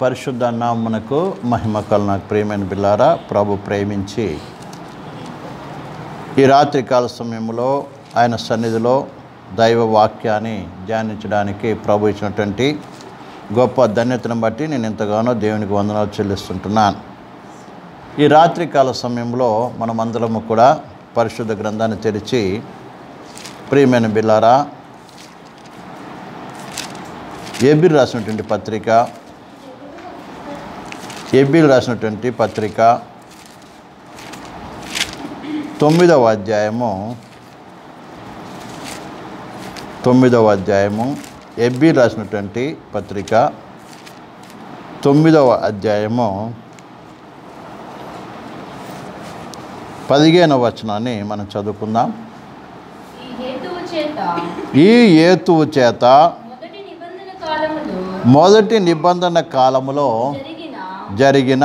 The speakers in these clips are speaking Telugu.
పరిశుద్ధ నామనకు మహిమ నాకు ప్రేమైన బిల్లారా ప్రభు ప్రేమించి ఈ రాత్రికాల సమయంలో ఆయన సన్నిధిలో దైవ వాక్యాన్ని ధ్యానించడానికి ప్రభు ఇచ్చినటువంటి గొప్ప ధన్యతను బట్టి నేను ఎంతగానో దేవునికి వందనాలు చెల్లిస్తుంటున్నాను. ఈ రాత్రికాల సమయంలో మనమందరము కూడా పరిశుద్ధ గ్రంథాన్ని తెరిచి ప్రియమైన బిల్లారా ఏబిర్ రాసినటువంటి పత్రిక ఏబిల్ రాసినటువంటి పత్రిక తొమ్మిదవ అధ్యాయము తొమ్మిదవ అధ్యాయము ఎబ్బి రాసినటువంటి పత్రిక తొమ్మిదవ అధ్యాయము పదిహేనవ వచనాన్ని మనం చదువుకుందాం. ఈ హేతువు చేత ఈ ఏతువు చేత మొదటి నిబంధన కాలములో మొదటి నిబంధన కాలములో జరిగిన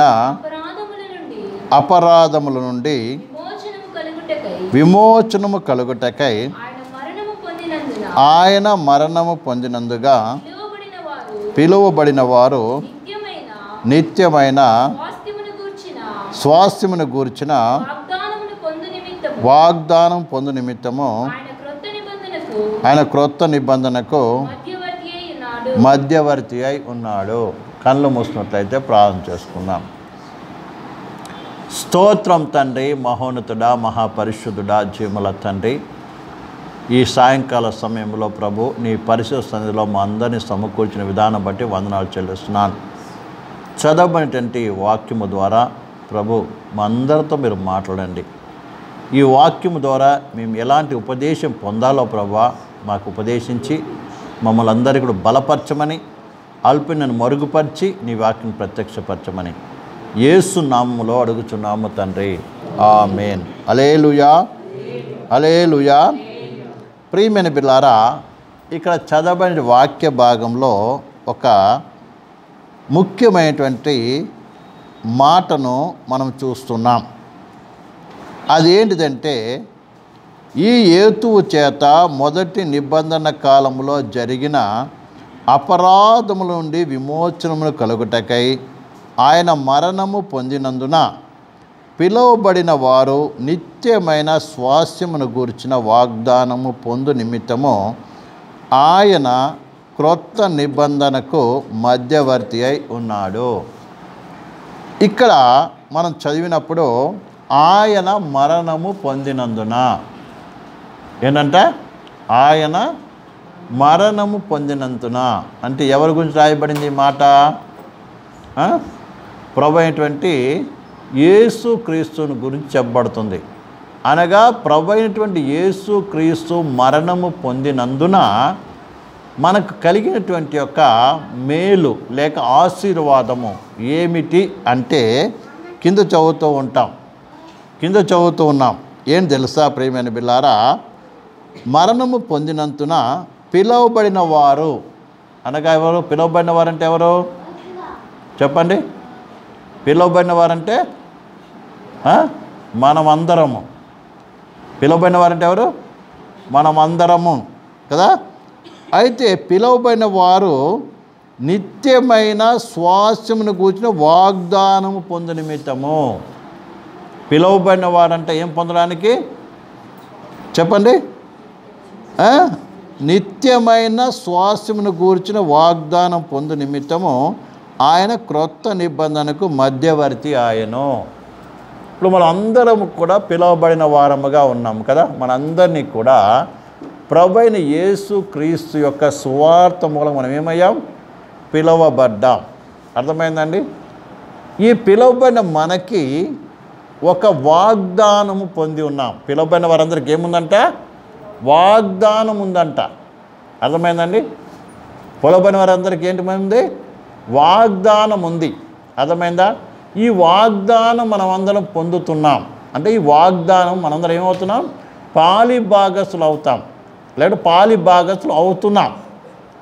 అపరాధముల నుండి విమోచనము కలుగుటకై ఆయన మరణము పొందినందుగా పిలువబడిన వారు నిత్యమైన స్వాస్థ్యమును గూర్చిన వాగ్దానం పొందు నిమిత్తము ఆయన క్రొత్త నిబంధనకు మధ్యవర్తి అయి ఉన్నాడు. కళ్ళు మూసినట్లయితే ప్రార్థన చేసుకుందాం. స్తోత్రం తండ్రి మహోన్నతుడా మహాపరిశుద్ధుడా జీముల తండ్రి. ఈ సాయంకాల సమయంలో ప్రభు నీ పరిశుద్ధ సన్నిధిలో మా అందరినీ సమకూర్చిన విధానం బట్టి వందనాలు చెల్లిస్తున్నాను. చదవబడినటువంటి వాక్యము ద్వారా ప్రభు మా అందరితో మీరు మాట్లాడండి. ఈ వాక్యము ద్వారా మేము ఎలాంటి ఉపదేశం పొందాలో ప్రభా మాకు ఉపదేశించి మమ్మల్ని అందరికీ కూడా బలపరచమని అల్పినను మరుగుపరిచి నీ వాక్యం ప్రత్యక్షపరచమని. ఏసు నామములో అడుగుచున్నాము తండ్రి. ఆ మేన్ అలేలుయా అలేలుయా ప్రియమైన బిల్లారా ఇక్కడ చదవబడిన వాక్య భాగంలో ఒక ముఖ్యమైనటువంటి మాటను మనం చూస్తున్నాం. అదేంటిదంటే ఈ ఏతువు చేత మొదటి నిబంధన కాలంలో జరిగిన అపరాధముల నుండి విమోచనమును కలుగుటకై ఆయన మరణము పొందినందున పిలువబడిన వారు నిత్యమైన స్వాస్యమును గూర్చిన వాగ్దానము పొందు నిమిత్తము ఆయన క్రొత్త నిబంధనకు మధ్యవర్తి అయి ఉన్నాడు. ఇక్కడ మనం చదివినప్పుడు ఆయన మరణము పొందినందున ఏంటంటే ఆయన మరణము పొందినందున. అంటే ఎవరి గురించి రాయబడింది ఈ మాట? ప్రభు అయినటువంటి యేసు క్రీస్తుని గురించి చెప్పబడుతుంది. అనగా ప్రభు అయినటువంటి యేసు క్రీస్తు మరణము పొందినందున మనకు కలిగినటువంటి యొక్క మేలు లేక ఆశీర్వాదము ఏమిటి అంటే కింద చదువుతూ ఉంటాం. కింద చదువుతూ ఉన్నాం. ఏం తెలుసా ప్రేమైన బిల్లారా మరణము పొందినందున పిలువబడిన వారు. అనగా ఎవరు? పిలువబడిన వారంటే ఎవరు? చెప్పండి. పిలువబడిన వారంటే ఆ? మనమందరము. పిలువబడిన వారంటే ఎవరు? మనమందరము. కదా? అయితే పిలువబడిన వారు నిత్యమైన స్వాస్థ్యమును కూర్చుని వాగ్దానము పొందు నిమిత్తము. పిలువబడిన వారంటే ఏం పొందడానికి? చెప్పండి. నిత్యమైన స్వాస్థ్యమును గూర్చిన వాగ్దానం పొందు నిమిత్తము ఆయన క్రొత్త నిబంధనకు మధ్యవర్తి ఆయను. ఇప్పుడు మనం అందరం కూడా పిలువబడిన వారముగా ఉన్నాం కదా. మనందరినీ కూడా ప్రభు అయిన యేసు క్రీస్తు యొక్క సువార్త మూలం మనం ఏమయ్యాం పిలువబడ్డాం. అర్థమైందండి? ఈ పిలువబడిన మనకి ఒక వాగ్దానము పొంది ఉన్నాం. పిలువబడిన వారందరికి ఏముందంటే? వాగ్దానం ఉందంట అర్థమైందండి? పిలువబడిన వారందరికీ ఏంటి ఉంది వాగ్దానం ఉంది అర్థమైందా? ఈ వాగ్దానం మనం అందరం పొందుతున్నాం. అంటే ఈ వాగ్దానం మనందరం ఏమవుతున్నాం? పాలి భాగస్సులు అవుతాం. లేదా పాలి భాగస్సులు అవుతున్నాం.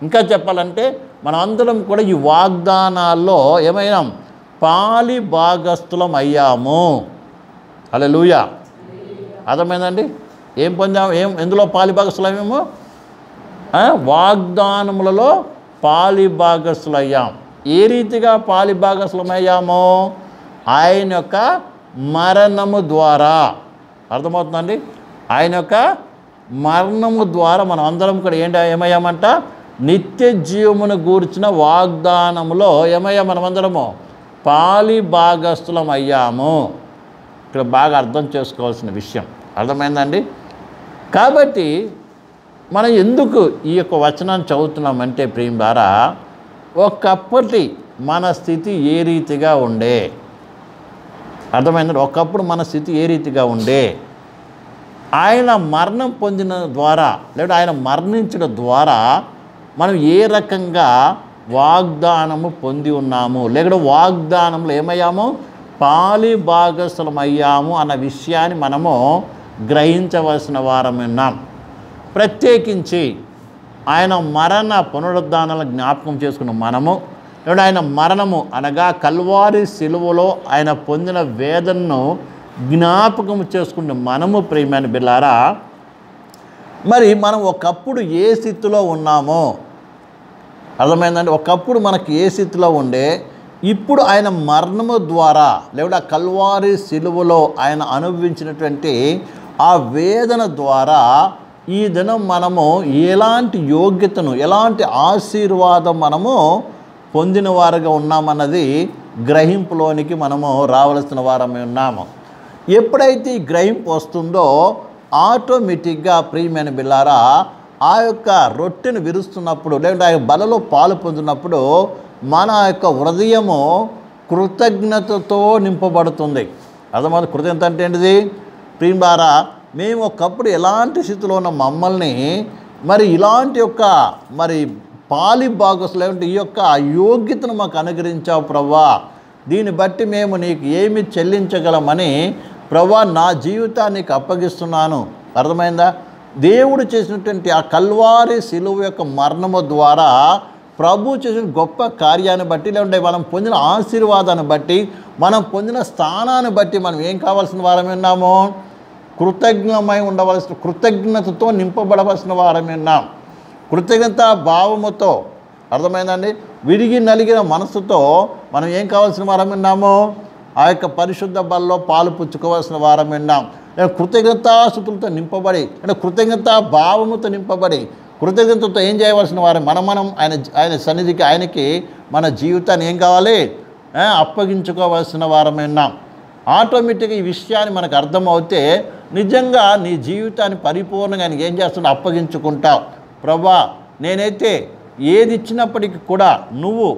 ఇంకా చెప్పాలంటే మనం అందరం కూడా ఈ వాగ్దానాల్లో ఏమైనాం? పాలి భాగస్థులం అయ్యాము. అలా లూయా అర్థమైందండి? ఏం పొందాము ఏం? ఎందులో పాలి వాగ్దానములలో పాలిభాగస్లయ్యాం ఏ రీతిగా పాలిభాగస్లమయ్యామో ఆయన యొక్క మరణము ద్వారా. అర్థమవుతుందండి? ఆయన యొక్క మరణము ద్వారా మనం అందరం కూడా ఏంటి? ఏమయ్యామంట? నిత్య జీవమును గూర్చిన వాగ్దానములో ఏమయ్యా మనమందరము పాలి భాగస్థులం అయ్యాము ఇక్కడ బాగా అర్థం చేసుకోవాల్సిన విషయం. అర్థమైందండి? కాబట్టి మనం ఎందుకు ఈ యొక్క వచనాన్ని చదువుతున్నామంటే ప్రేమ ద్వారా ఒకప్పటి మన స్థితి ఏ రీతిగా ఉండే? అర్థమైంది ఒకప్పుడు మన స్థితి ఏ రీతిగా ఉండే? ఆయన మరణం పొందిన ద్వారా లేదా ఆయన మరణించడం ద్వారా మనం ఏ రకంగా వాగ్దానము పొంది ఉన్నాము? లేకుంటే వాగ్దానంలో ఏమయ్యాము? పాలి భాగస్థలం అయ్యాము అన్న విషయాన్ని మనము గ్రహించవలసిన వారమిన్నాం ప్రత్యేకించి ఆయన మరణ పునరుద్ధానాలను జ్ఞాపకం చేసుకున్న మనము ఇప్పుడు ఆయన మరణము అనగా కల్వారి సిలువలో ఆయన పొందిన వేదనను జ్ఞాపకం చేసుకున్న మనము ప్రియమైన బిల్లారా మరి మనం ఒకప్పుడు ఏ స్థితిలో ఉన్నామో అర్థమైందంటే ఒకప్పుడు మనకి ఏ స్థితిలో ఉండే ఇప్పుడు ఆయన మరణము ద్వారా లేదా కల్వారి సిలువలో ఆయన అనుభవించినటువంటి ఆ వేదన ద్వారా ఈ దినం మనము ఎలాంటి యోగ్యతను ఎలాంటి ఆశీర్వాదం మనము పొందిన వారుగా ఉన్నామన్నది గ్రహింపులోనికి మనము రావలసిన వారమే ఉన్నాము. ఎప్పుడైతే ఈ గ్రహింపు వస్తుందో ఆటోమేటిక్గా ప్రియమైన బిల్లారా ఆ యొక్క రొట్టెను విరుస్తున్నప్పుడు లేదంటే ఆ యొక్క బలలో పాలు పొందినప్పుడు మన యొక్క హృదయము కృతజ్ఞతతో నింపబడుతుంది. అర్థమవుతుంది? కృతజ్ఞత అంటే ఏంటిది? ప్రియంబారా మేము ఒకప్పుడు ఎలాంటి స్థితిలో ఉన్న? మమ్మల్ని మరి ఇలాంటి యొక్క మరి పాలి భాగస్లు లేకుంటే ఈ యొక్క యోగ్యతను మాకు అనుగ్రహించావు ప్రవ్వా. దీన్ని బట్టి మేము నీకు ఏమి చెల్లించగలమని ప్రవ్వా నా జీవితాన్ని అప్పగిస్తున్నాను. అర్థమైందా? దేవుడు చేసినటువంటి ఆ కల్వారి శిలువ యొక్క మరణము ద్వారా ప్రభు చేసిన గొప్ప కార్యాన్ని బట్టి లేకుంటే మనం పొందిన ఆశీర్వాదాన్ని బట్టి మనం పొందిన స్థానాన్ని బట్టి మనం ఏం కావాల్సిన వారమే ఉన్నాము? కృతజ్ఞమై ఉండవలసిన కృతజ్ఞతతో నింపబడవలసిన వారమేన్నాం కృతజ్ఞత భావముతో అర్థమైందండి? విరిగి నలిగిన మనసుతో మనం ఏం కావాల్సిన వారం విన్నాము ఆ యొక్క పరిశుద్ధ బల్లో పాలు పుచ్చుకోవాల్సిన వారం విన్నాం కృతజ్ఞతాస్థుతులతో నింపబడి అంటే కృతజ్ఞత భావముతో నింపబడి కృతజ్ఞతతో ఏం చేయవలసిన వారు మనం మనం ఆయన ఆయన సన్నిధికి ఆయనకి మన జీవితాన్ని ఏం కావాలి? అప్పగించుకోవాల్సిన వారమే ఆటోమేటిక్గా ఈ విషయాన్ని మనకు అర్థమవుతే నిజంగా నీ జీవితాన్ని పరిపూర్ణంగా ఆయనకి ఏం చేస్తున్నా అప్పగించుకుంటావు. ప్రభా నేనైతే ఏది ఇచ్చినప్పటికీ కూడా నువ్వు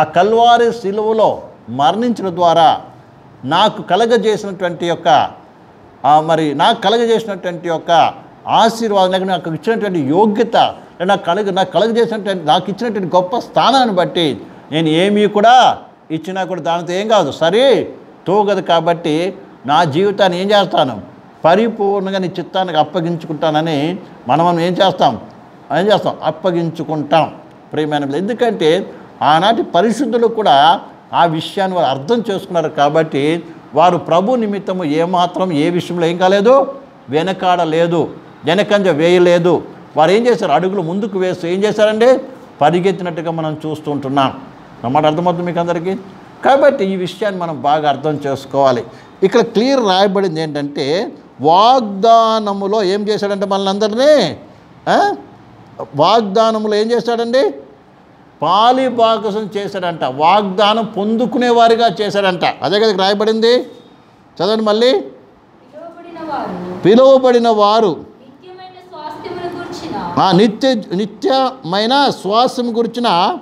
ఆ కల్వారి శిలువలో మరణించడం ద్వారా నాకు కలగజేసినటువంటి యొక్క మరి నాకు కలగజేసినటువంటి యొక్క ఆశీర్వాదం లేక నాకు ఇచ్చినటువంటి యోగ్యత నాకు కలగ నాకు కలగజేసినటువంటి నాకు ఇచ్చినటువంటి గొప్ప స్థానాన్ని బట్టి నేను ఏమీ కూడా ఇచ్చినా కూడా దానితో ఏం కాదు. సరే తోగదు కాబట్టి నా జీవితాన్ని ఏం చేస్తాను? పరిపూర్ణంగా నీ చిత్తానికి అప్పగించుకుంటానని మనం మనం ఏం చేస్తాం? ఏం చేస్తాం? అప్పగించుకుంటాం. ప్రియమైన ఎందుకంటే ఆనాటి పరిశుద్ధులు కూడా ఆ విషయాన్ని వారు అర్థం చేసుకున్నారు కాబట్టి వారు ప్రభు నిమిత్తము ఏమాత్రం ఏ విషయంలో ఏం కాలేదు? వెనకాడలేదు వెనకంజ వేయలేదు. వారు ఏం చేశారు? అడుగులు ముందుకు వేస్తూ ఏం చేశారండి? పరిగెత్తినట్టుగా మనం చూస్తూ ఉంటున్నాం. అన్నమాట అర్థమవుతుంది మీకు అందరికీ? కాబట్టి ఈ విషయాన్ని మనం బాగా అర్థం చేసుకోవాలి. ఇక్కడ క్లియర్ రాయబడింది ఏంటంటే వాగ్దానములో ఏం చేశాడంటే మనల్ని ఆ? వాగ్దానములో ఏం చేశాడండి? పాలి భాగసం చేశాడంట. వాగ్దానం పొందుకునేవారిగా చేశాడంట. అదే కదా రాయబడింది. చదవండి మళ్ళీ. పిలువబడిన వారు. నిత్య నిత్యమైన శ్వాసం గురించిన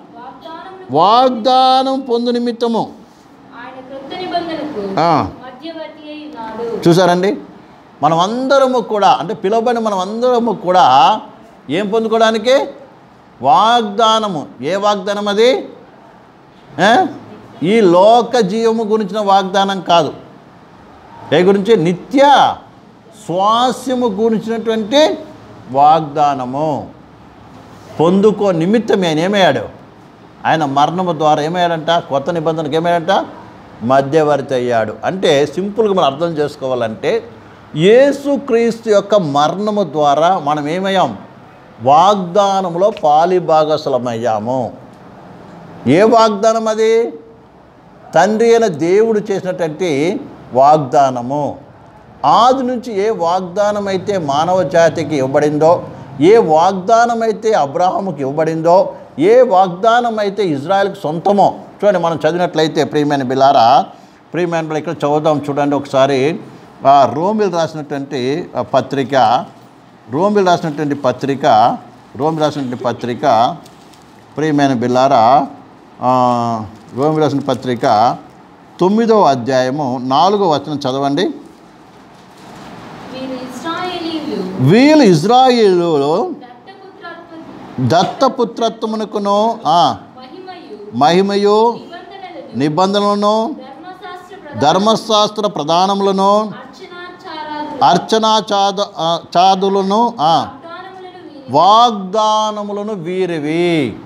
వాగ్దానం పొందు నిమిత్తము. చూసారండి? మనం అందరము కూడా అంటే పిలువబడిన మనం అందరము కూడా ఏం పొందుకోవడానికి? వాగ్దానము. ఏ వాగ్దానం అది? ఈ లోక జీవము గురించిన వాగ్దానం కాదు. ఏ గురించి? నిత్య స్వాస్యము గురించినటువంటి వాగ్దానము. పొందుకో నిమిత్తం ఆయన ఏమయ్యాడు? ఆయన మరణము ద్వారా ఏమయ్యాడంట? కొత్త నిబంధనకు ఏమయ్యాడంట? మధ్యవర్తి అయ్యాడు. అంటే సింపుల్గా మనం అర్థం చేసుకోవాలంటే యేసుక్రీస్తు యొక్క మరణము ద్వారా మనం ఏమయ్యాం? వాగ్దానంలో పాలిభాగసులమయ్యాము ఏ వాగ్దానం అది? తండ్రి అయిన దేవుడు చేసినటువంటి వాగ్దానము. ఆది నుంచి ఏ వాగ్దానం అయితే మానవ జాతికి ఇవ్వబడిందో ఏ వాగ్దానం అయితే అబ్రాహముకి ఇవ్వబడిందో ఏ వాగ్దానం అయితే ఇజ్రాయెల్కి సొంతమో చూడండి మనం చదివినట్లయితే ప్రియమైన బిలారా ప్రియమైన బిడ్డ ఇక్కడ చదువుదాం చూడండి ఒకసారి. రోమిల్ రాసినటువంటి పత్రిక రోమిల్ రాసినటువంటి పత్రిక రోమిల్ రాసినటువంటి పత్రిక ప్రియమైన బిల్లారా రోమిల్ రాసిన పత్రిక తొమ్మిదవ అధ్యాయము నాలుగో వచనం చదవండి. వీళ్ళు ఇజ్రాయిలు దత్తపుత్రత్వమునకును మహిమయు నిబంధనలను ధర్మశాస్త్ర ప్రధానములను అర్చనా చాద చాదులను వాగ్దానములను వీరివి.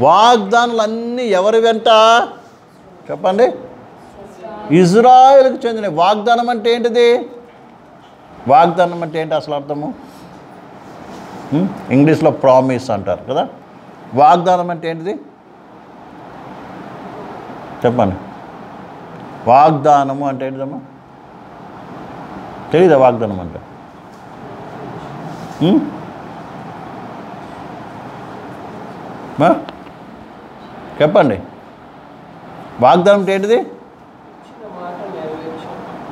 వాగ్దానాలన్నీ ఎవరి వెంట చెప్పండి. ఇజ్రాయెల్కి చెందిన వాగ్దానం అంటే ఏంటిది? వాగ్దానం అంటే ఏంటి అసలు అర్థము? Hmm? ఇంగ్లీష్లో ప్రామిస్ అంటారు కదా? వాగ్దానం అంటే ఏంటిది? చెప్పండి. వాగ్దానము అంటే ఏంటిదమ్మా? తెలీదా వాగ్దానం అంటే? Hmm? చెప్పండి. వాగ్దానం అంటే ఏంటిది?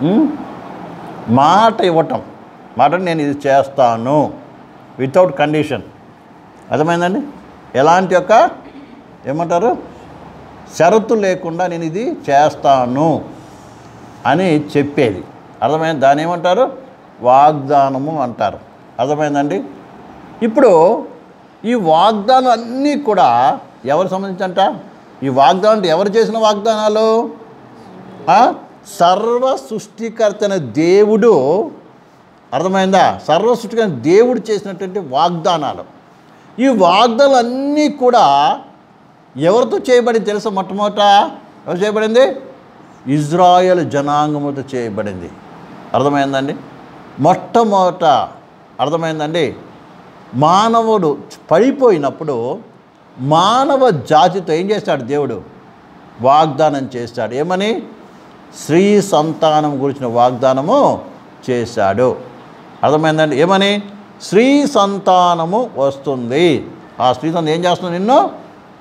Hmm? మాట ఇవ్వటం. మాట నేను ఇది చేస్తాను. Without condition. అర్థమైందండి? ఎలాంటి యొక్క ఏమంటారు? షరతు లేకుండా నేను ఇది చేస్తాను అని చెప్పేది. అర్థమైంది? దాని ఏమంటారు? వాగ్దానము అంటారు. అర్థమైందండి? ఇప్పుడు ఈ వాగ్దానం అన్నీ కూడా ఎవరు సంబంధించంట? ఈ వాగ్దానం అంటే ఎవరు చేసిన వాగ్దానాలు? సర్వ సృష్టికర్తన దేవుడు అర్థమైందా? సర్వసృష్టిగా దేవుడు చేసినటువంటి వాగ్దానాలు. ఈ వాగ్దానాలు కూడా ఎవరితో చేయబడింది తెలుసా మొట్టమొదట? ఎవరు చేయబడింది? ఇజ్రాయెల్ జనాంగముతో చేయబడింది. అర్థమైందండి? మొట్టమొదట అర్థమైందండి? మానవుడు పడిపోయినప్పుడు మానవ జాతితో ఏం చేస్తాడు దేవుడు? వాగ్దానం చేస్తాడు. ఏమని? స్త్రీ సంతానం గురించిన వాగ్దానము చేశాడు. అర్థమైందండి? ఏమని? స్త్రీ సంతానము వస్తుంది. ఆ స్త్రీ సంతానం ఏం చేస్తుంది నిన్ను?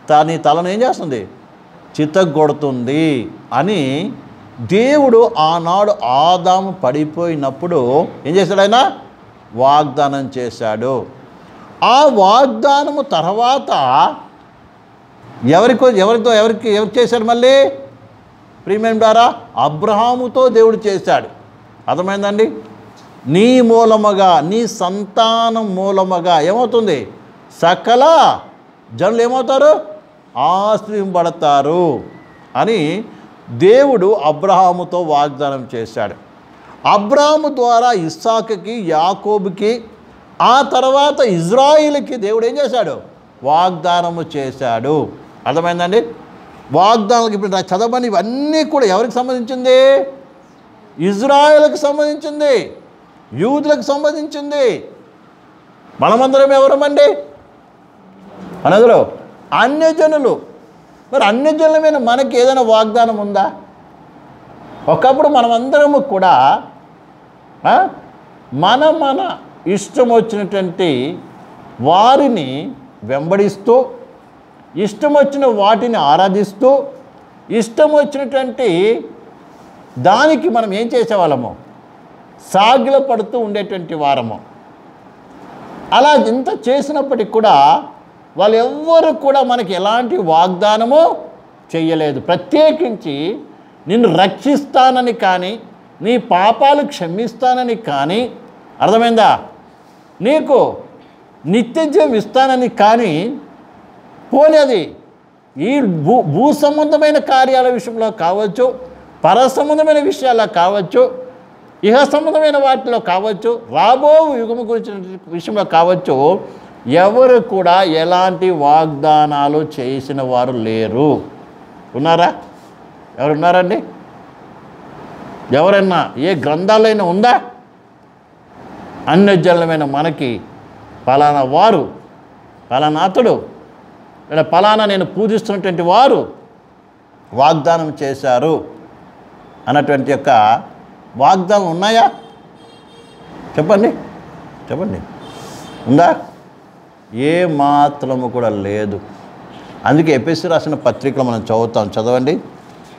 తా నీ తలను ఏం చేస్తుంది? చిత్తగొడుతుంది అని దేవుడు ఆనాడు ఆదాము పడిపోయినప్పుడు ఏం చేశాడు ఆయన? వాగ్దానం చేశాడు. ఆ వాగ్దానము తర్వాత ఎవరికో ఎవరితో ఎవరికి ఎవరు చేశాడు మళ్ళీ? ప్రీమియం ద్వారా అబ్రహాముతో దేవుడు చేశాడు. అర్థమైందండి? నీ మూలముగా నీ సంతానం మూలముగా ఏమవుతుంది? సకల జనులు ఏమవుతారు? ఆశ్రయింపడతారు అని దేవుడు అబ్రహాముతో వాగ్దానం చేశాడు. అబ్రాహాము ద్వారా ఇస్సాకుకి యాకోబుకి ఆ తర్వాత ఇజ్రాయిల్కి దేవుడు ఏం చేశాడు? వాగ్దానము చేశాడు. అర్థమైందండి? వాగ్దానాలకు ఇప్పుడు చదవని ఇవన్నీ కూడా ఎవరికి సంబంధించింది? ఇజ్రాయెల్కి సంబంధించింది. యూదులకు సంబంధించింది. మనమందరం ఎవరమండి? అనదులో అన్యజనులు. మరి అన్యజనుల మీద మనకి ఏదైనా వాగ్దానం ఉందా? ఒకప్పుడు మనమందరము కూడా మన మన ఇష్టం వచ్చినటువంటి వారిని వెంబడిస్తూ ఇష్టం వచ్చిన వాటిని ఆరాధిస్తూ ఇష్టం వచ్చినటువంటి దానికి మనం ఏం చేసేవాళ్ళము? సాగిల పడుతూ ఉండేటువంటి వారము. అలా ఇంత చేసినప్పటికి కూడా వాళ్ళు ఎవ్వరు కూడా మనకి ఎలాంటి వాగ్దానము చేయలేదు ప్రత్యేకించి నిన్ను రక్షిస్తానని కానీ నీ పాపాలు క్షమిస్తానని కానీ అర్థమైందా? నీకు నిత్యజీవం ఇస్తానని కానీ పోలేది ఈ భూ భూ సంబంధమైన కార్యాల విషయంలో కావచ్చు పర సంబంధమైన విషయాల్లో కావచ్చు ఇహ సంబంధమైన వాటిలో కావచ్చు రాబో యుగము గురించిన విషయంలో కావచ్చు ఎవరు కూడా ఎలాంటి వాగ్దానాలు చేసిన వారు లేరు. ఉన్నారా? ఎవరున్నారండి? ఎవరన్నా? ఏ గ్రంథాలైనా ఉందా? అన్యజలమైన మనకి పలానా వారు పలానా అతడు లేదా ఫలానా నేను పూజిస్తున్నటువంటి వారు వాగ్దానం చేశారు అన్నటువంటి యొక్క వాగ్దానం ఉన్నాయా? చెప్పండి. చెప్పండి. ఉందా? ఏ మాత్రము కూడా లేదు. అందుకే ఎపిసి రాసిన పత్రికలు మనం చదువుతాం. చదవండి.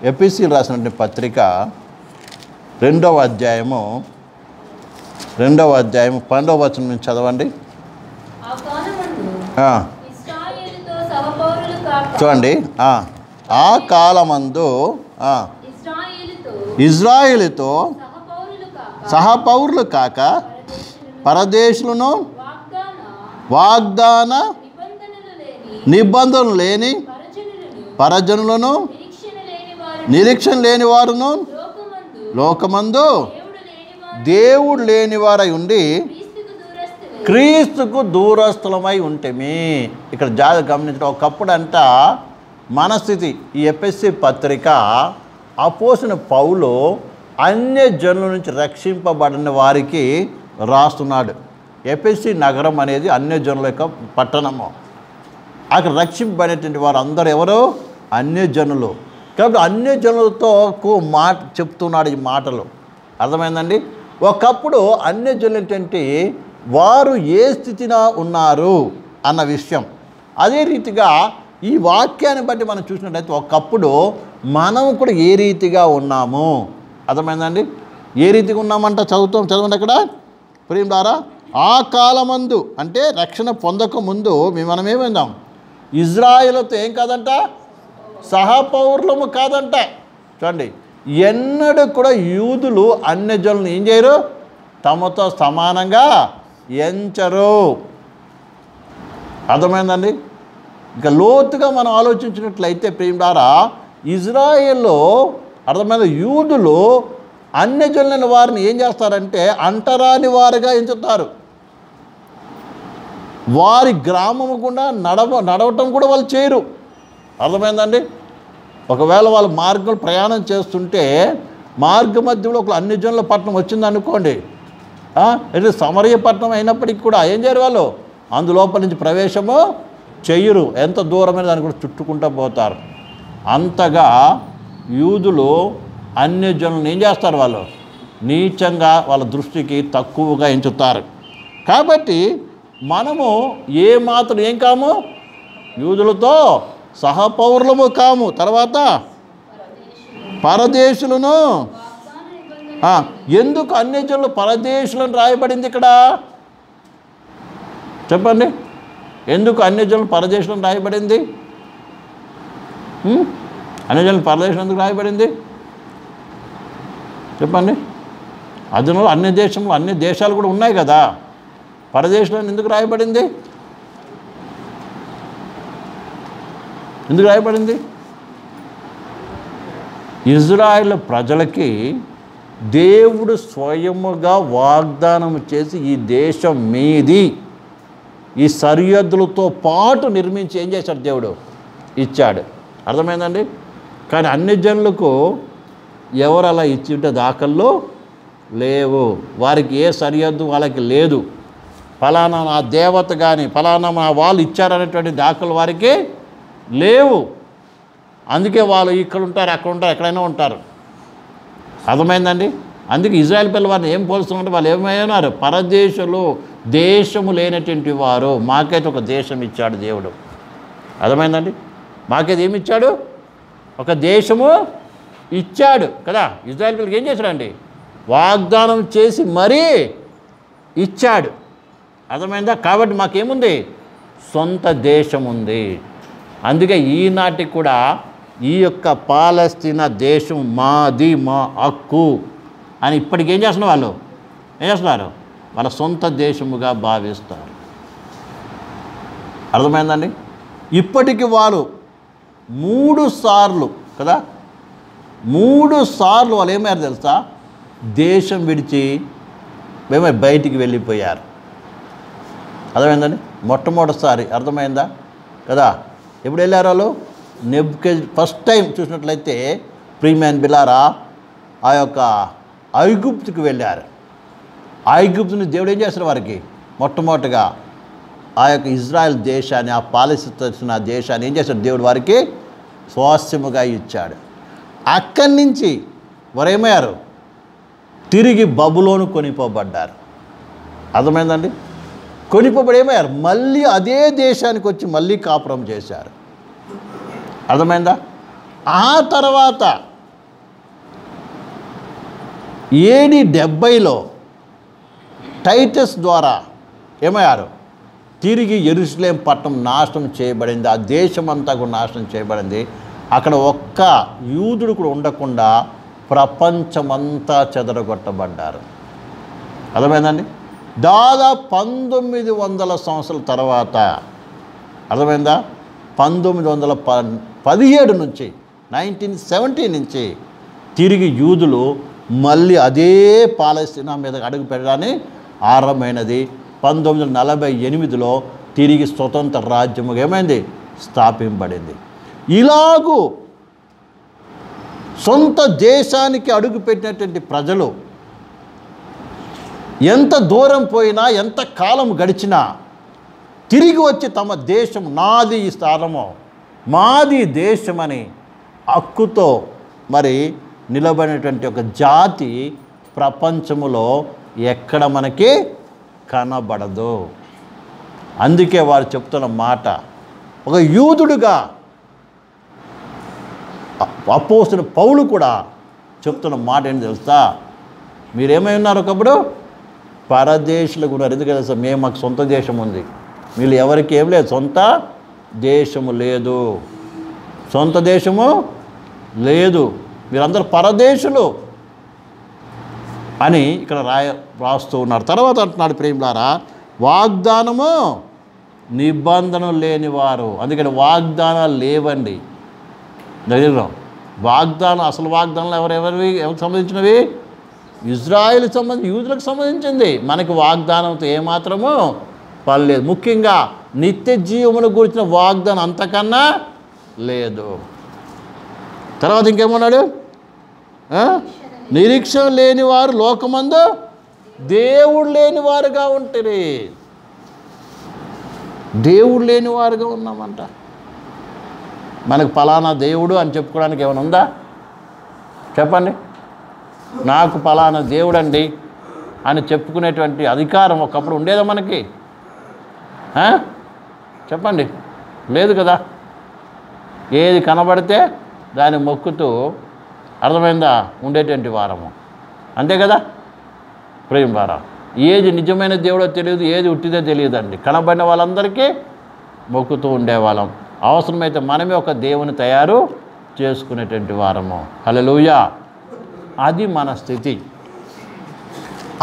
ఎపిసి రాసినటువంటి పత్రిక రెండవ అధ్యాయము రెండవ అధ్యాయం పన్నెండవ వచనం నుంచి చదవండి. చూడండి. ఆ, కాలమందు ఇజ్రాయేలుతో సహపౌరులు కాక కాక పరదేశులను వాగ్దాన నిబంధనలు లేని పరజనులను నిరీక్షణ లేని వారును లోకమందు దేవుడు లేని వారై ఉండి క్రీస్తుకు దూరస్థలమై దూరస్థులమై ఉంటేమి. ఇక్కడ జాగ్రత్త గమనించడం ఒకప్పుడు అంట మన స్థితి ఈ ఎపిఎస్సి పత్రిక అపోసిన పౌలు అన్య జనుల నుంచి రక్షింపబడిన వారికి రాస్తున్నాడు. ఎపిసి నగరం అనేది అన్య జనుల యొక్క పట్టణము. అక్కడ రక్షింపబడినటువంటి వారు అందరూ ఎవరు అన్యజనులు కాబట్టి అన్యజనులతో కు- మాట చెప్తున్నాడు ఈ మాటలు. అర్థమైందండి? ఒకప్పుడు అన్యజనులు ఏంటంటే వారు ఏ స్థితిన ఉన్నారు అన్న విషయం. అదే రీతిగా ఈ వాక్యాన్ని బట్టి మనం చూసినట్టయితే ఒకప్పుడు మనం కూడా ఏ రీతిగా ఉన్నాము? అర్థమైందండి? ఏ రీతిగా ఉన్నామంట చదువుతాం చదవండి అక్కడ? ప్రేమ ద్వారా ఆ కాలమందు అంటే రక్షణ పొందక ముందు మేము మనం ఏమైందాం ఇజ్రాయిలతో ఏం కాదంట? సహపౌరులము కాదంట. చూడండి ఎన్నడూ కూడా యూదులు అన్యజనులను ఏం చేయరు? తమతో సమానంగా ఎంచరు. అర్థమైందండి? ఇంకా లోతుగా మనం ఆలోచించినట్లయితే ప్రేమ ద్వారా ఇజ్రాయెల్లో అర్థమైన యూదులు అన్యజనులైన వారిని ఏం చేస్తారంటే అంటరాని వారుగా ఎంచుతారు. వారి గ్రామము గుండా నడవ నడవటం కూడా వాళ్ళు చేయరు. అర్థమైందండి? ఒకవేళ వాళ్ళు మార్గం ప్రయాణం చేస్తుంటే మార్గ మధ్యలో ఒక అన్ని జనుల పట్టణం వచ్చింది అనుకోండి అంటే ఇది సమరయ పట్టణం అయినప్పటికీ కూడా ఏం చేయరు వాళ్ళు? అందులోపల నుంచి ప్రవేశము చెయ్యరు. ఎంత దూరమైన దాన్ని కూడా చుట్టుకుంటూ పోతారు. అంతగా యూదులు అన్య జనులను ఏం చేస్తారు వాళ్ళు? నీచంగా వాళ్ళ దృష్టికి తక్కువగా ఎంచుతారు. కాబట్టి మనము ఏ మాత్రం ఏం కాము? యూదులతో సహపౌరులము కాము. తర్వాత పరదేశులను. ఎందుకు అన్యజనులు పరదేశులను రాయబడింది ఇక్కడ? చెప్పండి. ఎందుకు అన్యజనులు పరదేశులను రాయబడింది? అన్యజనులు పరదేశం ఎందుకు రాయబడింది? చెప్పండి. అదనంలో అన్ని దేశంలో అన్ని దేశాలు కూడా ఉన్నాయి కదా. పరదేశంలో ఎందుకు రాయబడింది? ఎందుకు రాయబడింది? ఇజ్రాయెల్ ప్రజలకి దేవుడు స్వయముగా వాగ్దానం చేసి ఈ దేశం మీది ఈ సరిహద్దులతో పాటు నిర్మించి ఏం చేశాడు దేవుడు? ఇచ్చాడు. అర్థమైందండి? కానీ అన్ని జనులకు ఎవరు అలా ఇచ్చింటే దాఖల్లో లేవు. వారికి ఏ సరిహద్దు వాళ్ళకి లేదు. ఫలానా నా దేవత కానీ ఫలానా మా వాళ్ళు ఇచ్చారనేటువంటి దాఖలు వారికి లేవు. అందుకే వాళ్ళు ఇక్కడ ఉంటారు అక్కడ ఉంటారు ఎక్కడైనా ఉంటారు. అర్థమైందండి? అందుకే ఇజ్రాయెల్ పిల్లవారిని ఏం పోలుస్తున్నారంటే వాళ్ళు ఏమైనారు? పరదేశులు దేశము లేనటువంటి వారు. మాకైతే ఒక దేశం ఇచ్చాడు దేవుడు. అర్థమైందండి? మాకైతే ఏమి ఇచ్చాడు? ఒక దేశము ఇచ్చాడు కదా. ఇజ్రాయల్ పిల్లలకి ఏం చేశాడండి? వాగ్దానం చేసి మరీ ఇచ్చాడు. అర్థమైందా? కాబట్టి మాకేముంది? సొంత దేశం ఉంది అందుకే ఈనాటికి కూడా ఈ యొక్క పాలస్తీనా దేశం మాది మా హక్కు అని ఇప్పటికి ఏం చేస్తున్నారు వాళ్ళు? ఏం చేస్తున్నారు? వాళ్ళ సొంత దేశముగా భావిస్తారు. అర్థమైందండి? ఇప్పటికి వారు మూడు సార్లు కదా? మూడు సార్లు వాళ్ళు ఏమయ్యారు తెలుసా? దేశం విడిచి మేమే బయటికి వెళ్ళిపోయారు. అర్థమైందండి? మొట్టమొదటిసారి అర్థమైందా? కదా? ఎప్పుడు వెళ్ళారు వాళ్ళు? నెబ్కే ఫస్ట్ టైం చూసినట్లయితే ప్రీమియన్ బిలారా ఆ యొక్క ఐగుప్తుకు వెళ్ళారు. ఐగుప్తుని దేవుడు ఏం చేస్తారు వారికి? మొట్టమొదటిగా ఆ యొక్క ఇజ్రాయెల్ దేశాన్ని ఆ పాలిస్తున్న దేశాన్ని ఏం చేశాడు? దేవుడు వారికి స్వాస్థ్యముగా ఇచ్చాడు. అక్కడి నుంచి వారు ఏమయ్యారు తిరిగి బబులోను కొనిపోబడ్డారు. అర్థమైందండి? కొనిపోబడి ఏమయ్యారు? మళ్ళీ అదే దేశానికి వచ్చి మళ్ళీ కాపురం చేశారు. అర్థమైందా? ఆ తర్వాత ఏడి డెబ్బైలో టైటస్ ద్వారా ఏమయ్యారు? తిరిగి ఎరుసలేం పట్టణం నాశనం చేయబడింది ఆ దేశం అంతా కూడా నాశనం చేయబడింది. అక్కడ ఒక్క యూదుడు కూడా ఉండకుండా ప్రపంచమంతా చెదరగొట్టబడ్డారు. అర్థమైందండి? దాదాపు పంతొమ్మిది వందల సంవత్సరాల తర్వాత అర్థమైందా? పంతొమ్మిది వందల ప పదిహేడు నుంచి నైన్టీన్ సెవెంటీ నుంచి తిరిగి యూదులు మళ్ళీ అదే పాలస్తీనా మీద అడుగు పెట్టడాన్ని ఆరంభమైనది. పంతొమ్మిది వందల నలభై ఎనిమిదిలో తిరిగి స్వతంత్ర రాజ్యముగా ఏమైంది? స్థాపింపబడింది. ఇలాగూ సొంత దేశానికి అడుగుపెట్టినటువంటి ప్రజలు ఎంత దూరం పోయినా ఎంత కాలం గడిచినా తిరిగి వచ్చి తమ దేశం నాది ఈ స్థానము మాది దేశమని హక్కుతో మరి నిలబడినటువంటి ఒక జాతి ప్రపంచములో ఎక్కడ మనకి కనబడదు. అందుకే వారు చెప్తున్న మాట ఒక యూదుడుగా అపోసిన పౌలు కూడా చెప్తున్న మాట ఏంటి తెలుస్తా మీరేమై ఉన్నారు ఒకప్పుడు? పరదేశులకు ఉన్నారు. ఎందుకు తెలుసా? మేము మాకు సొంత దేశం ఉంది. వీళ్ళు ఎవరికి ఏం లేదు. సొంత దేశము లేదు. సొంత దేశము లేదు. మీరందరూ పరదేశులు. అని ఇక్కడ రాయ రాస్తూ ఉన్నారు. తర్వాత అంటున్నాడు ప్రేమిలారా వాగ్దానము నిబంధన లేనివారు అందుకని వాగ్దానాలు లేవండి. దగ్గర వాగ్దానం అసలు వాగ్దానాలు ఎవరెవరివి ఎవరికి సంబంధించినవి? ఇజ్రాయిల్ సంబంధించి యూదులకు సంబంధించింది. మనకి వాగ్దానంతో ఏమాత్రము పర్లేదు ముఖ్యంగా నిత్య జీవమును గురించిన వాగ్దానం అంతకన్నా లేదు. తర్వాత ఇంకేమన్నాడు? నిరీక్షణ లేని వారు లోకమందు దేవుడు లేని వారుగా ఉంటుంది దేవుడు లేని వారుగా ఉన్నామంట. మనకు ఫలానా దేవుడు అని చెప్పుకోవడానికి ఏమైనా ఉందా? చెప్పండి. నాకు పలానా దేవుడు అండి అని చెప్పుకునేటువంటి అధికారం ఒకప్పుడు ఉండేదా మనకి? చెప్పండి. లేదు కదా. ఏది కనబడితే దాన్ని మొక్కుతూ అర్థమైందా? ఉండేటువంటి వారము. అంతే కదా? ప్రేమ వారా ఏది నిజమైన దేవుడో తెలియదు ఏది ఉట్టిదో తెలియదండి. కనబడిన వాళ్ళందరికీ మొక్కుతూ ఉండేవాళ్ళం. అవసరమైతే మనమే ఒక దేవుని తయారు చేసుకునేటువంటి వారము. హల్లెలూయా. అది మన స్థితి.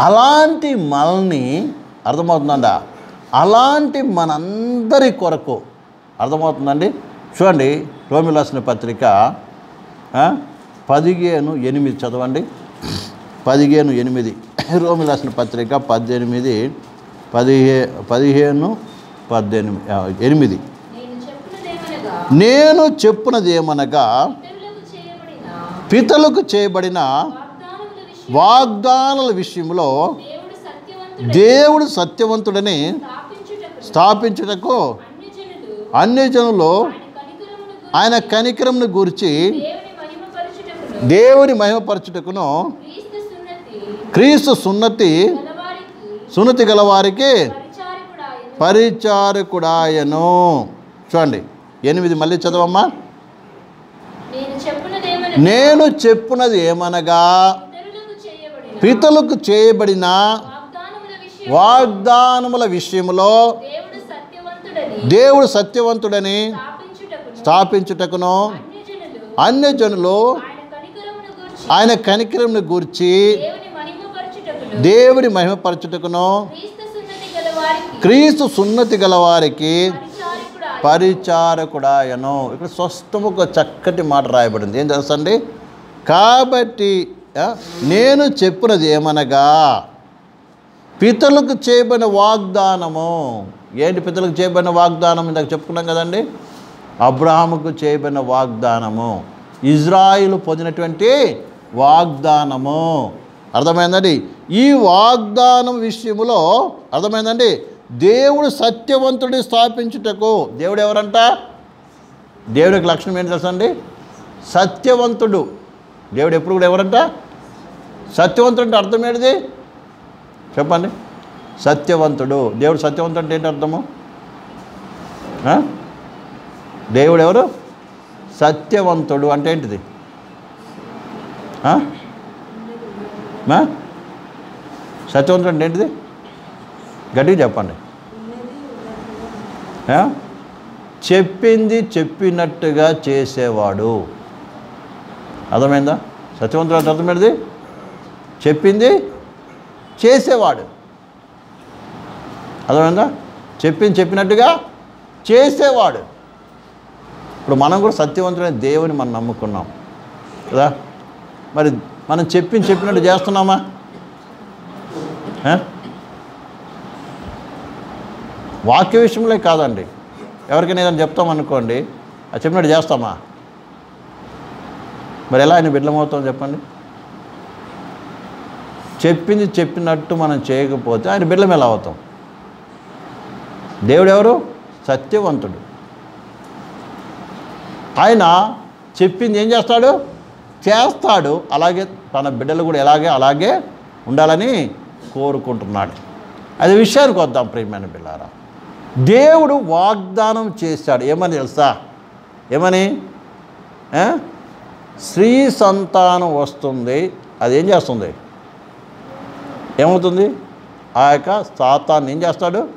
అలాంటి మనల్ని అర్థమవుతుందండా? అలాంటి మనందరి కొరకు. అర్థమవుతుందండి? చూడండి రోమిలాసిన పత్రిక పదిహేను ఎనిమిది చదవండి. పదిహేను ఎనిమిది. రోమి రాసిన పత్రిక పద్దెనిమిది పదిహే పదిహేను పద్దెనిమిది ఎనిమిది. నేను చెప్పునది ఏమనగా పితలకు చేయబడిన వాగ్దానాల విషయం విషయంలో దేవుడు సత్యవంతుడు దేవుడు సత్యవంతుడని స్థాపించుటకు అన్ని జనులు ఆయన కనికరమును గురించి ఆయన కనికరంను గూర్చి దేవుని మహిమపరచుటకును క్రీస్తు సున్నతి సున్నతి గలవారికి పరిచారకుడాయను. చూడండి ఎనిమిది మళ్ళీ చదవమ్మా. నేను చెప్పున్నది ఏమనగా పితలకు చేయబడిన వాగ్దానముల విషయం వాగ్దానముల విషయములో దేవుడు సత్యవంతుడని స్థాపించుటకును అన్యజనులు ఆయన కనికరంను గూర్చి దేవుని మహిమపరచుటకును. క్రీస్తు సున్నతి గలవారికి. పరిచారకుడాయను. ఇక్కడ స్వస్థము ఒక చక్కటి మాట రాయబడింది. ఏం తెలుసండి? కాబట్టి నేను చెప్పినది ఏమనగా పితలకు చేయబడిన వాగ్దానము. ఏంటి పితలకు చేయబడిన వాగ్దానం? ఇందాక చెప్పుకున్నాం కదండి? అబ్రహాముకు చేయబడిన వాగ్దానము. ఇజ్రాయిల్ పొందినటువంటి వాగ్దానము. అర్థమైందండి? ఈ వాగ్దానం విషయములో అర్థమైందండి? దేవుడు సత్యవంతుడిని స్థాపించుటకు దేవుడు ఎవరంట? దేవుడికి లక్షణం ఏంటి తెలుసండి సత్యవంతుడు. దేవుడు ఎప్పుడు కూడా ఎవరంట? సత్యవంతుడు అంటే అర్థం ఏంటిది? చెప్పండి. సత్యవంతుడు. దేవుడు సత్యవంతుడు అంటే ఏంటి అర్థము? దేవుడు ఎవరు? సత్యవంతుడు అంటే ఏంటిది? సత్యవంతుడు అంటే ఏంటిది? గట్టిగా చెప్పండి. చెప్పింది చెప్పినట్టుగా చేసేవాడు. అర్థమైందా? సత్యవంతుడు అంటే అర్థమైనది చెప్పింది చేసేవాడు. అర్థమైందా? చెప్పింది చెప్పినట్టుగా చేసేవాడు. ఇప్పుడు మనం కూడా సత్యవంతుడైన దేవుని మనం నమ్ముకున్నాం. కదా? మరి మనం చెప్పింది చెప్పినట్టు చేస్తున్నామా? వాక్య విషయంలో కాదండి. ఎవరికైనా ఏదైనా చెప్తామనుకోండి అది చెప్పినట్టు చేస్తామా? మరి ఎలా ఆయన బిడ్డమవుతాం చెప్పండి? చెప్పింది చెప్పినట్టు మనం చేయకపోతే ఆయన బిడ్డలం ఎలా అవుతాం? దేవుడు ఎవరు? సత్యవంతుడు. ఆయన చెప్పింది ఏం చేస్తాడు? చేస్తాడు. అలాగే తన బిడ్డలు కూడా ఎలాగే అలాగే ఉండాలని కోరుకుంటున్నాడు. అది విషయానికి వద్దాం ప్రియమైన బిల్లారా దేవుడు వాగ్దానం చేశాడు. ఏమని తెలుసా? ఏమని? స్త్రీ సంతానం వస్తుంది. అది ఏం చేస్తుంది? ఏమవుతుంది? ఆ యొక్క సాతాన్ని ఏం చేస్తాడు?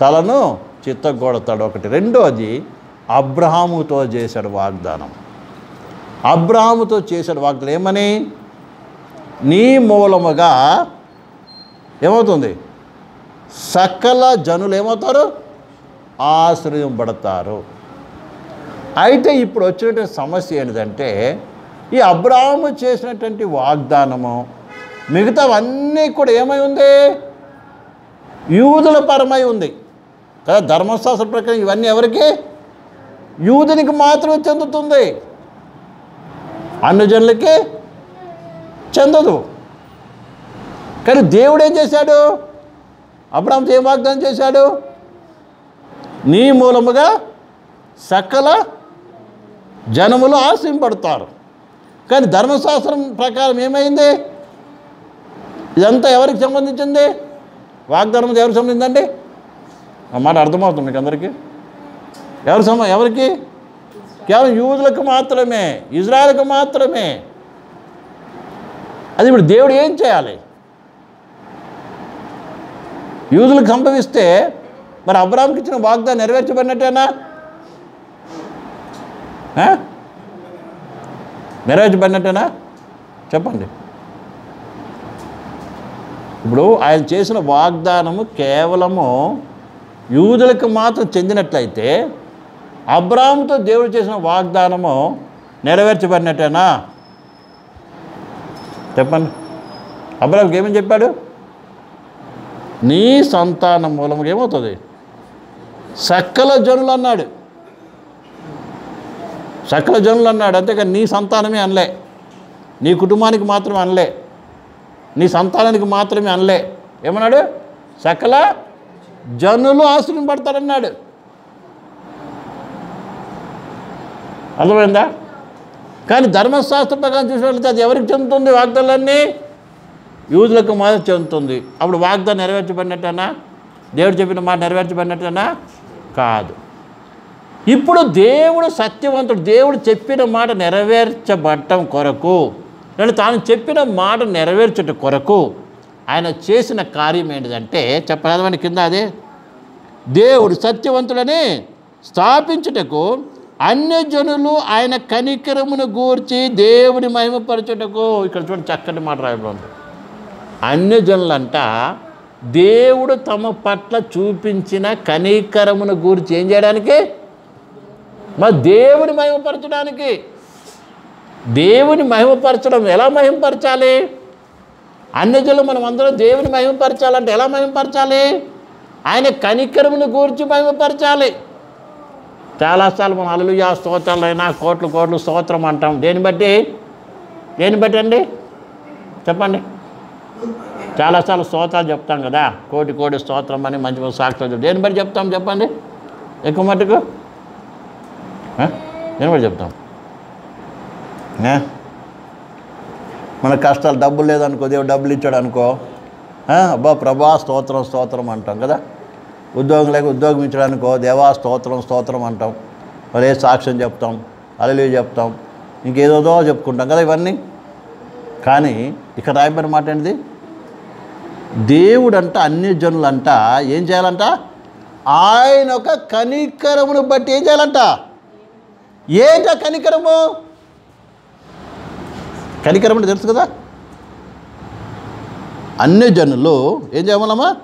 తలను చిత్తగొడతాడు. ఒకటి. రెండోది అబ్రహాముతో చేశాడు వాగ్దానం. అబ్రహాముతో చేశాడు వాగ్దానం ఏమని? నీ మూలముగా ఏమవుతుంది? సకల జనులు ఏమవుతారు? ఆశ్రయింపడతారు అయితే ఇప్పుడు వచ్చినటువంటి సమస్య ఏంటంటే ఈ అబ్రాహము చేసినటువంటి వాగ్దానము మిగతావన్నీ కూడా ఏమై ఉంది? యూదుల పరమై ఉంది. కదా ధర్మశాస్త్ర ప్రకారం ఇవన్నీ ఎవరికి? యూదునికి మాత్రమే చెందుతుంది. అన్నజనులకి చెందదు. కానీ దేవుడు ఏం చేశాడు? అబ్రాహంతో ఏం వాగ్దానం చేశాడు? నీ మూలముగా సకల జనములు ఆశింపడతారు. కానీ ధర్మశాస్త్రం ప్రకారం ఏమైంది? ఇదంతా ఎవరికి సంబంధించింది? వాగ్దానం ఎవరికి సంబంధించిందండి? ఆ మాట అర్థమవుతుంది మీకు అందరికీ? ఎవరి సమ ఎవరికి? కేవలం యూదులకు మాత్రమే ఇజ్రాయల్కు మాత్రమే. అది ఇప్పుడు దేవుడు ఏం చేయాలి? యూదులకు సంభవిస్తే మరి అబ్రామ్కి ఇచ్చిన వాగ్దానం నెరవేర్చబడినట్టేనా? నెరవేర్చబడినట్టేనా? చెప్పండి. ఇప్పుడు ఆయన చేసిన వాగ్దానము కేవలము యూదులకు మాత్రం చెందినట్లయితే అబ్రాహంతో దేవుడు చేసిన వాగ్దానము నెరవేర్చబడినట్టేనా? చెప్పండి. అబ్రాహంకి ఏమని చెప్పాడు? నీ సంతానం మూలముగా ఏమవుతుంది? సకల జనులు అన్నాడు. సకల జనులు అన్నాడు. అంతేకాని నీ సంతానమే అనలే. నీ కుటుంబానికి మాత్రమే అనలే. నీ సంతానానికి మాత్రమే అనలే. ఏమన్నాడు? సకల జనులు ఆశ్రయం పడతాడన్నాడు అర్థమైందా? కానీ ధర్మశాస్త్ర ప్రకారం చూసినట్లయితే అది ఎవరికి చెందుతుంది? వాగ్దానాలన్నీ యూదులకు మాత్రం చెందుతుంది. అప్పుడు వాగ్దానం నెరవేర్చబడినట్టేనా? దేవుడు చెప్పిన మాట నెరవేర్చబడినట్టేనా? కాదు. ఇప్పుడు దేవుడు సత్యవంతుడు దేవుడు చెప్పిన మాట నెరవేర్చబడటం కొరకు నేను తాను చెప్పిన మాట నెరవేర్చట కొరకు ఆయన చేసిన కార్యం ఏంటిదంటే చెప్పగలమని కింద అదే? దేవుడు సత్యవంతుడని స్థాపించుటకు అన్యజనులు ఆయన కనికరమును గూర్చి దేవుని మహిమపరచుటకు ఇక్కడ చూడండి చక్కటి మాట రాయబడి అన్యజనులంట దేవుడు తమ పట్ల చూపించిన కనికరమును గూర్చి ఏం చేయడానికి? మా దేవుని మహిమపరచడానికి. దేవుని మహిమపరచడం ఎలా మహిమపరచాలి? అన్యజనులు మనం అందరం దేవుని మహిమపరచాలంటే ఎలా మహిమపరచాలి? ఆయన కనికరమును గూర్చి మహిమపరచాలి. చాలాసార్లు మనం అలలుయా స్తోత్రాలైనా కోట్లు కోట్లు స్తోత్రం అంటాం. దేన్ని బట్టి? దేన్ని బట్టి అండి? చెప్పండి. చాలాసార్లు స్తోత్రాలు చెప్తాం కదా. కోటి కోటి స్తోత్రం అని మంచి మంచి సాక్షి దేని బట్టి చెప్తాం చెప్పండి? ఎక్కువ మటుకు? దేని బట్టి చెప్తాం? మన కష్టాలు డబ్బులు లేదనుకో దేవుడు డబ్బులు ఇచ్చాడు అనుకో అబ్బా ప్రభా స్తోత్రం స్తోత్రం అంటాం కదా. ఉద్యోగం లేక ఉద్యోగం ఇచ్చాడు దేవా స్తోత్రం స్తోత్రం అంటాం. అదే సాక్ష్యం చెప్తాం అలలు చెప్తాం ఇంకేదోదో చెప్పుకుంటాం కదా ఇవన్నీ. కానీ ఇక్కడ రాయబడిన మాట ఏంటిది? దేవుడంట అన్ని జనులంట ఏం చేయాలంట? ఆయన ఒక కనికరమును బట్టి ఏం చేయాలంట? ఏంట కనికరము? కనికరం అంటే తెలుసు కదా? అన్ని జనులు ఏం చేయమలమ్మా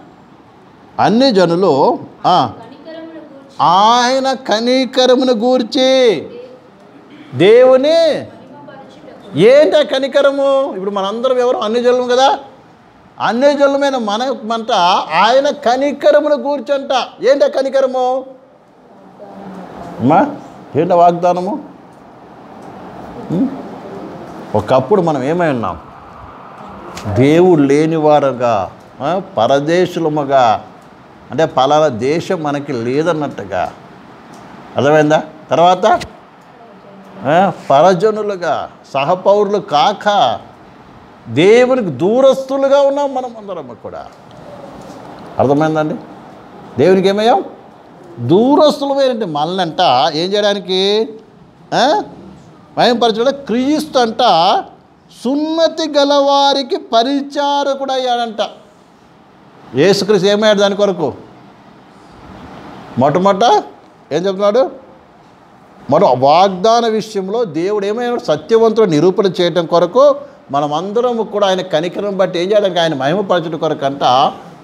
అన్ని జనులు ఆయన కనికరమును గూర్చి దేవుని ఏంటి కనికరము? ఇప్పుడు మనందరం ఎవరు? అన్ని జనులం కదా? అన్ని జనులమైన మన మంట ఆయన కనికరమును గూర్చంట. ఏంట కనికరము? అమ్మా ఏంట వాగ్దానము? ఒకప్పుడు మనం ఏమై ఉన్నాం? దేవుడు లేనివారుగా పరదేశులముగా అంటే పలానా దేశం మనకి లేదన్నట్టుగా. అర్థమైందా? తర్వాత? పరజనులుగా సహపౌరులు కాక దేవునికి దూరస్తులుగా ఉన్నాం మనం అందరం కూడా. అర్థమైందండి? దేవునికి ఏమయ్యాం? దూరస్తులమైనటువంటి మనల్నంట ఏం చేయడానికి? ఆ? మయంపరచడం క్రీస్తు అంట సున్నతి గలవారికి పరిచారకుడు ఏసుక్రీస్తు ఏమయ్యాడు దాని కొరకు? మొట్టమొదట ఏం చెప్తున్నాడు? మనం వాగ్దాన విషయంలో దేవుడు ఏమైనా సత్యవంతుడు నిరూపణ చేయటం కొరకు మనమందరం కూడా ఆయన కనికరం బట్టి ఏం చేయడానికి ఆయన మహిమపరచడం కొరకు అంట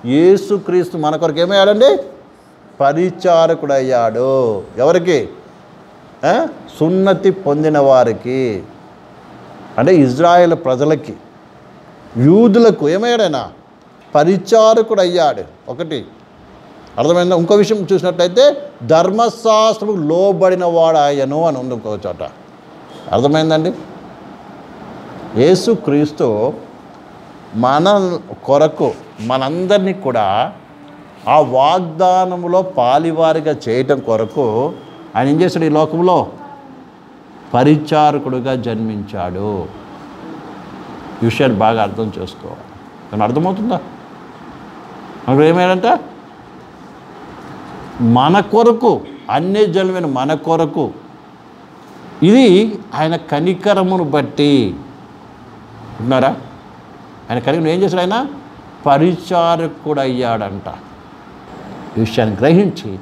యేసుక్రీస్తు మన కొరకు ఏమయ్యాడండి? పరిచారకుడు అయ్యాడు ఎవరికి సున్నతి పొందిన వారికి. అంటే ఇజ్రాయెల్ ప్రజలకి యూదులకు ఏమయ్యాడైనా పరిచారకుడు అయ్యాడు ఒకటి. అర్థమైందా? ఇంకో విషయం చూసినట్లయితే ధర్మశాస్త్రం లోబడిన వాడాయను అని ఉంది ఇంకో చోట. అర్థమైందండి? యేసుక్రీస్తు మన కొరకు మనందరినీ కూడా ఆ వాగ్దానములో పాలివారిగా చేయటం కొరకు ఆయన ఏం చేశాడు ఈ లోకంలో? పరిచారకుడుగా జన్మించాడు. విషయాన్ని బాగా అర్థం చేసుకోవాలి. కానీ అర్థమవుతుందా? మనకు ఏమైందంటే మన కొరకు అన్ని జన్మైన మన కొరకు. ఇది ఆయన కనికరమును బట్టి. ఉన్నారా ఆయన కనికరం ఏం చేశాడు ఆయన? పరిచారకుడు అయ్యాడంట ఈ విషయాన్ని గ్రహించి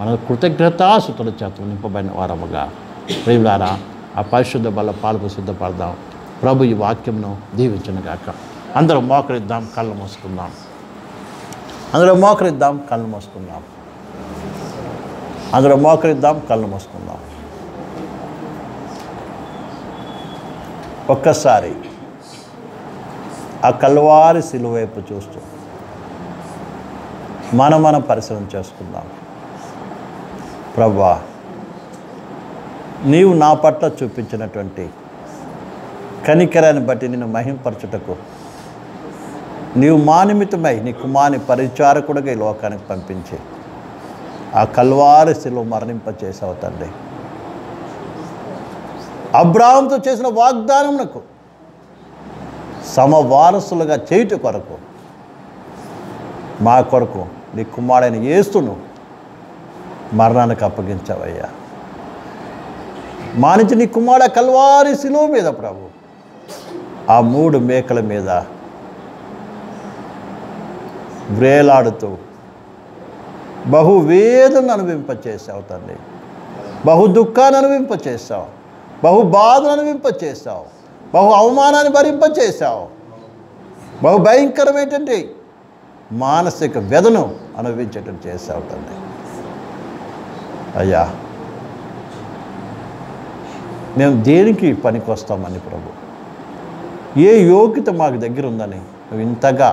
మన కృతజ్ఞతాసుతుల చేత నింపబడిన వారముగా. ప్రేమిలారా ఆ పరిశుద్ధ బల పాలకు సిద్ధపడదాం. ప్రభు ఈ వాక్యంను దీవించను గాక అందరం మోకరిద్దాం కళ్ళు మూసుకుందాం. అందులో మోకరిద్దాం కళ్ళు మూసుకుందాం. అందులో మోకరిద్దాం కళ్ళు మూసుకుందాం. ఒక్కసారి ఆ కల్వారి సిలువైపు చూస్తూ మనం మనం పరిశ్రమ చేసుకుందాం. ప్రభా నీవు నా పట్ల చూపించినటువంటి కనికరాన్ని బట్టి నేను మహింపరచుటకు నీవు మానిమితమై నీ కుమాని పరిచారకుడిగా ఈ లోకానికి పంపించి. ఆ కల్వారి శిలువ మరణింపచేసావు తండ్రి. అబ్రాహంతో చేసిన వాగ్దానమునకు సమవారసులుగా చేయుట కొరకు మా కొరకు నీ కుమారుడైన ఏస్తును మరణానికి అప్పగించావయ్యా. మానించి నీ కుమారుడ కల్వారి శిలువ మీద ప్రభు ఆ మూడు మేకల మీద వ్రేలాడుతూ బహు వేదన అనుభవింపచేసావు తండ్రి బహు దుఃఖాన్ని అనుభవింపచేసావు బహు బాధను అనుభవింపచేసావు బహు అవమానాన్ని భరింపచేసావు బహు భయంకరమైనటువంటి మానసిక వ్యధను అనుభవించటం చేసావు తండ్రి అయ్యా మేము దేనికి పనికొస్తామని ప్రభు? ఏ యోగ్యత మాకు దగ్గర ఉందని నువ్వు ఇంతగా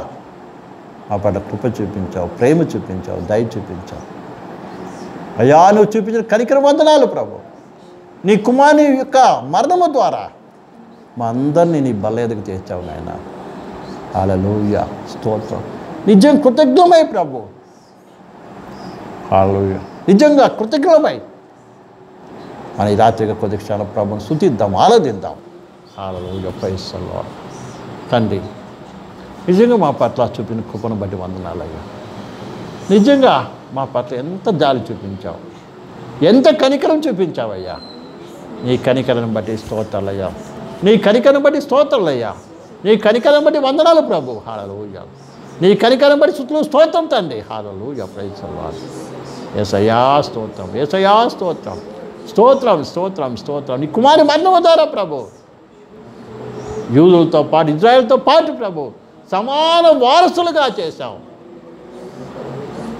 మా పట్ల కృప చూపించావు ప్రేమ చూపించావు దయ చూపించావు. అయ్యా నువ్వు చూపించిన కనికర వందనాలు ప్రభు. నీ కుమారుని యొక్క మరణము ద్వారా మా అందరినీ నీ బల్ల ఎదుగు చేర్చావు నాయన. హాలూయ స్తోత్రం. నిజం కృతజ్ఞమై ప్రభు. నిజంగా కృతజ్ఞమై. మన ఈ రాత్రిగా కొద్ది క్షణాల ప్రభుని శుతిద్దాం ఆలోదిద్దాం హాలూయ పైసల్లో తండ్రి నిజంగా మా పట్ల చూపిన కృపను బట్టి వందనాలయ్యా నిజంగా మా పట్ల ఎంత జాలి చూపించావు. ఎంత కనికరం చూపించావయ్యా. నీ కనికరం బట్టి స్తోత్రాలయ్యా నీ కనికరం బట్టి స్తోత్రాలయ్యా నీ కనికరం బట్టి వందనాలు ప్రభు. హాలూయ నీ కనికరం బట్టి సుతులు స్తోత్రం తండ్రి. హాలూయ ప్రైసల్వాడు ఏసయా స్తోత్రం. ఏసయా స్తోత్రం. స్తోత్రం స్తోత్రం స్తోత్రం. నీ కుమారి మరణం ద్వారా ప్రభు. యూదులతో పాటు ఇజ్రాయెల్తో పాటు ప్రభు. సమాన వారసులుగా చేశావు.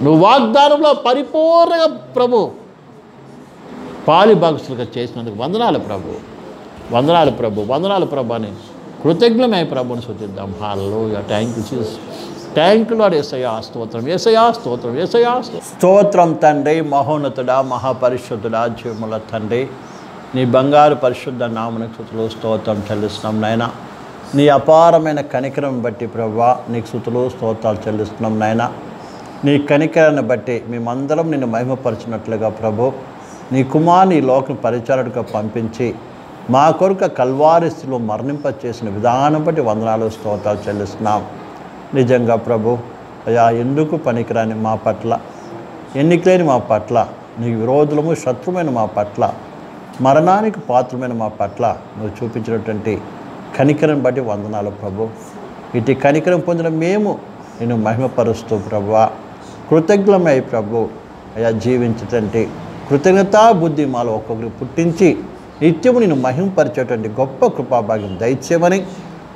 నువ్వు వాగ్దానంలో పరిపూర్ణంగా ప్రభు పాలిభాగస్తులుగా చేసినందుకు వందనాలు ప్రభు. వందనాలు ప్రభు వందనాలు ప్రభు అని కృతజ్ఞమై ప్రభుని సూచిద్దాం హాల్లో థ్యాంక్ యూ చీజ్ థ్యాంక్ లాడ్ ఏసయా స్తోత్రం. ఏసయా స్తోత్రం. ఏసయా స్తోత్రం. తండ్రి మహోన్నతుడా మహాపరిశుద్ధుడా జీవముల తండ్రి. నీ బంగారు పరిశుద్ధ నామనికి స్తోత్రం చెల్లిస్తున్నాం నాయనా. నీ అపారమైన కనికరం బట్టి ప్రభా నీకు సుతులు స్తోత్రాలు చెల్లిస్తున్నాం నాయన. నీ కనికరాన్ని బట్టి మేమందరం నిన్ను మహిమపరిచినట్లుగా ప్రభు నీ కుమార్ని ఈ లోకం పరిచారుడిగా పంపించి మా కొరకు కల్వారిస్థిలో మరణింప చేసిన విధానం బట్టి వందనాలు స్తోత్రాలు చెల్లిస్తున్నాం. నిజంగా ప్రభు అయా ఎందుకు పనికిరాని మా పట్ల? ఎన్నికలేని మా పట్ల? నీ విరోధులము శత్రుమైన మా పట్ల? మరణానికి పాత్రమైన మా పట్ల? నువ్వు చూపించినటువంటి కనికరం బట్టి వందనాలు ప్రభు. ఇటు కనికరం పొందిన మేము నేను మహిమపరుస్తూ ప్రభు. కృతజ్ఞమై ప్రభు. అయా జీవించటంటే కృతజ్ఞతా బుద్ధి మాలో ఒక్కొక్కరు పుట్టించి నిత్యము నేను మహింపరిచేటువంటి గొప్ప కృపాభాగ్యం దయచేయమని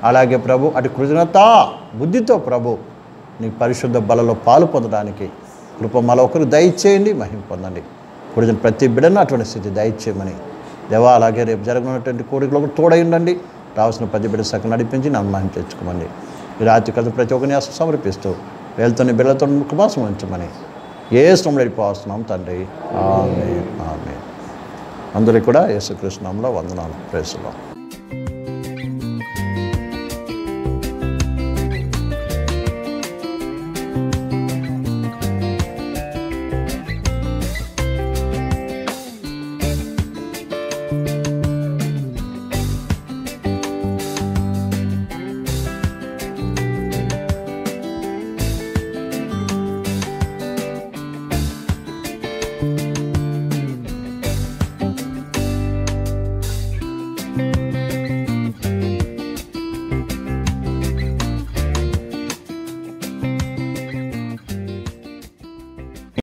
అలాగే ప్రభు అటు కృతజ్ఞతా బుద్ధితో ప్రభు నీ పరిశుద్ధ బలలో పాలు పొందడానికి కృప మాలో ఒకరు దయచేయండి మహిం పొందండి. కూడిన ప్రతి బిడను అటువంటి స్థితి దయచేయమని దేవా అలాగే రేపు జరగనున్నటువంటి కోరికలు కూడా తోడై ఉండండి. రావాల్సిన ప్రతి బిడ్డ సగం నడిపించి నమ్మకం తెచ్చుకోమని. ఈ రాత్రి కథ ప్రతి ఒక్కరిని అసలు సమర్పిస్తూ వెళ్తున్న బిడ్డలతో కుమాసం ఉంచమని. ఏ శ్రమలు వెళ్ళిపోతున్నాం తండ్రి. ఆమె ఆమె అందరికీ కూడా యేసుకృష్ణంలో వందనాలు. ప్రేసులో